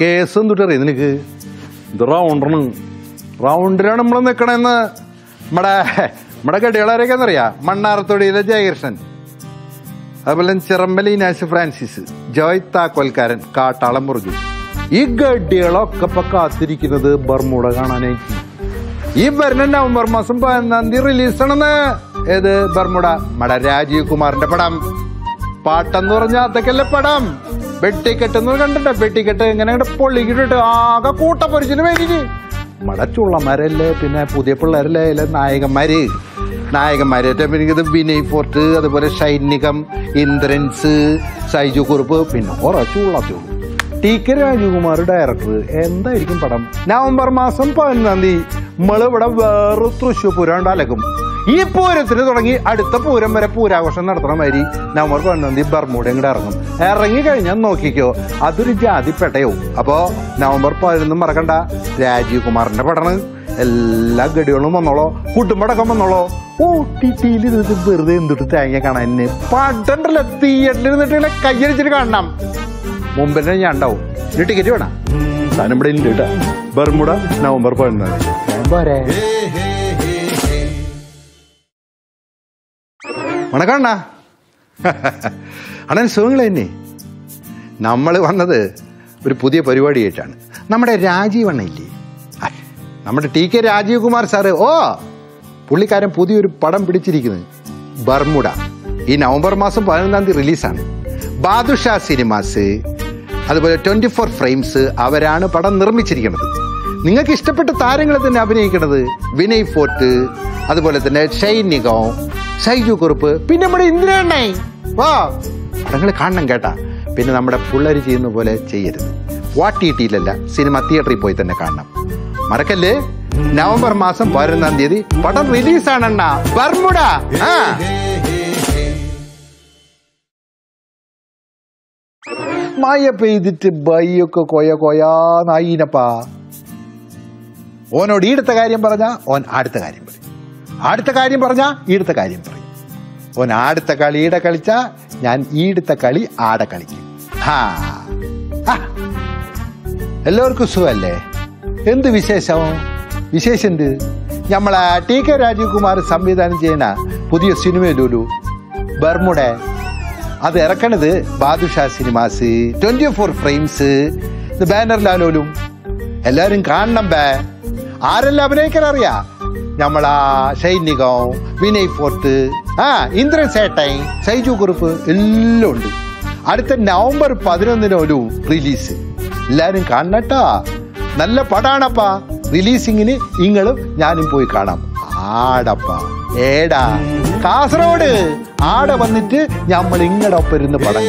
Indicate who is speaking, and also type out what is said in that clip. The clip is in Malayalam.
Speaker 1: കേസ് എന്തുട്ടറിയ നിനക്ക്? ഇത് റൗണ്ടാണ് റൗണ്ടിലാണ് നമ്മൾ നിൽക്കണെന്ന് നമ്മുടെ നമ്മുടെ കടികളാരൊക്കെയാണെന്നറിയാം മണ്ണാറത്തൊടിയിലെ ജയകൃഷ്ണൻ. അതുപോലെ ചിറമ്പലി നാശ് ഫ്രാൻസിസ് ജോയ് താക്കോൽക്കാരൻ കാട്ടാളം മുറുകി. ഈ ഗഡികളൊക്കെ ഇപ്പൊ കാത്തിരിക്കുന്നത് ബർമൂട കാണാനായിട്ട് ഈ വരുന്ന നവംബർ മാസം പതിനൊന്നാം തീയതി റിലീസാണെന്ന്. ഏത്? ബർമുട മട രാജീവ് കുമാറിന്റെ പടം. പാട്ടെന്ന് പറഞ്ഞാൽ അതൊക്കെയല്ലേ പടം. വെട്ടിക്കെട്ട് എന്ന് കണ്ടിട്ട് വെട്ടിക്കെട്ട് ഇങ്ങനെ പൊള്ളിക്കിട്ടിട്ട് ആകെ കൂട്ടപ്പൊരിച്ചിന് വേണ്ടിട്ട്. നമ്മുടെ ചുള്ളന്മാരല്ലേ പിന്നെ പുതിയ പിള്ളേരല്ലേ അല്ലെ നായകന്മാര്? നായകന്മാര് പിന്നെ ഇത് വിനയ് ഫോർട്ട് അതുപോലെ സൈനികം ഇന്ദ്രൻസ് സൈജു കുറുപ്പ് പിന്നെ കുറെ ചുള്ളത്തുള്ളൂ ടി കെ രാജകുമാർ ഡയറക്ടർ എന്തായിരിക്കും പടം? നവംബർ മാസം പതിനൊന്നാം തീയതി. നമ്മൾ ഇവിടെ വേറെ തൃശ്ശൂർ പൂരം അലക്കും ഈ പൂരത്തിന് തുടങ്ങി അടുത്ത പൂരം വരെ പൂരാഘോഷം നടത്തണ മാതിരി നവംബർ പതിനൊന്നാം തീയതി ബർമൂഡയും ഇങ്ങോട്ട് ഇറങ്ങും. ഇറങ്ങി കഴിഞ്ഞാൽ നോക്കിക്കോ അതൊരു ജാതി പെട്ടയാവും അപ്പോ നവംബർ പതിനൊന്നും മറക്കണ്ട. രാജീവ് കുമാറിന്റെ പടമാണ് എല്ലാ ഗഡികളും വന്നോളോ. കുട്ടുമ്പടക്കം വന്നോളോ. ഓ ടി ടിയിൽ ഇരുന്നിട്ട് വെറുതെ എന്തിട്ട് തേങ്ങ കാണാൻ എന്നെ പണ്ടല്ലോ തിയേറ്ററിൽ ഇരുന്നിട്ട് കയ്യടിച്ചിട്ട് കാണണം. മുമ്പിൽ തന്നെ ഞാൻ ഉണ്ടാവും. ടിക്കറ്റ് വേണം. സാധനം ഇവിടെ ഉണ്ട് കേട്ടോ. ബർമുട നവംബർ പതിനൊന്നാം തീയതി. വണക്കം അണ്ണാ അണ്ണൻ സുഖങ്ങൾ തന്നെ. നമ്മൾ വന്നത് ഒരു പുതിയ പരിപാടിയായിട്ടാണ്. നമ്മുടെ രാജീവ് ഇല്ലേ നമ്മുടെ T K Rajeev Kumar sir. ഓ പുള്ളിക്കാരൻ പുതിയൊരു പടം പിടിച്ചിരിക്കുന്നത് ബർമുഡ. ഈ നവംബർ മാസം പതിനൊന്നാം തീയതി റിലീസാണ്. ബാദുഷാ സിനിമാസ് അതുപോലെ ട്വന്റി ഫോർ ഫ്രെയിംസ് അവരാണ് പടം നിർമ്മിച്ചിരിക്കുന്നത്. നിങ്ങൾക്ക് ഇഷ്ടപ്പെട്ട താരങ്ങളെ തന്നെ അഭിനയിക്കുന്നത് വിനയ് ഫോർട്ട് അതുപോലെ തന്നെ ഷൈനികം ഷൈജു കുറുപ്പ്. പിന്നെ നമ്മുടെ ഇന്ദ്രണ്ണേ വാ. പടങ്ങൾ കാണണം കേട്ടാ. പിന്നെ നമ്മുടെ പിള്ളേർ ചെയ്യുന്ന പോലെ ചെയ്യരുത്. വാട്ട് വാട്ടിയിട്ടില്ലല്ല സിനിമ തിയേറ്ററിൽ പോയി തന്നെ കാണണം. മറക്കല്ലേ? നവംബർ മാസം പതിനൊന്നാം തീയതി പടം റിലീസാണെണ്ണ. ബർമുട മായ മഴ പെയ്തിട്ട് ബൈയൊക്കെ കൊയ കൊയാന്നായിനപ്പാ. ഓനോട് ഈ അടുത്ത കാര്യം പറഞ്ഞ ഓൻ അടുത്ത കാര്യം പറയും. അടുത്ത കാര്യം പറഞ്ഞ ഈടുത്ത കാര്യം പറയും. ഓൻ ആടുത്ത ഈടെ കളിച്ച ഞാൻ ഈടുത്ത കളി ആടെ കളിക്കും. ഹാ. എല്ലാവർക്കും സുഖല്ലേ? എന്ത് വിശേഷം? വിശേഷം എന്ത്? നമ്മളെ ടി കെ രാജീവ് കുമാർ സംവിധാനം ചെയ്യുന്ന പുതിയ സിനിമ സിനിമയിലൂലു ബർമുടെ? അത് ഇറക്കണത് Badusha Cinemas Twenty Four Frames ഇത് ബാനറിലാലോലും എല്ലാവരും കാണണം ബേ. ആരെല്ലാം അഭിനയിക്കാൻ അറിയാ നമ്മളാ സൈനികം വിനയ് ഫോർട്ട് ആ ഇന്ദ്രൻ സേട്ടൻ സൈജു കുറുപ്പ് എല്ലാം ഉണ്ട്. അടുത്ത നവംബർ പതിനൊന്നിനോലും റിലീസ് എല്ലാവരും കാണണട്ടാ. നല്ല പടാണപ്പാ. റിലീസിങ്ങിന് ഇങ്ങളും ഞാനും പോയി കാണാം. ആടപ്പാ. ഏടാ. കാസർഗോഡ് ആടെ വന്നിട്ട് നമ്മൾ ഇങ്ങടൊപ്പം ഇരുന്ന് പടം